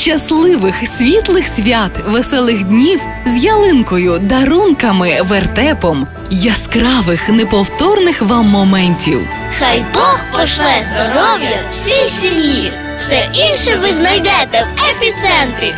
Щасливих світлих свят, веселих днів з ялинкою, дарунками, вертепом, яскравих неповторних вам моментів. Хай Бог пошле здоров'я всій сім'ї. Все інше ви знайдете в епіцентрі.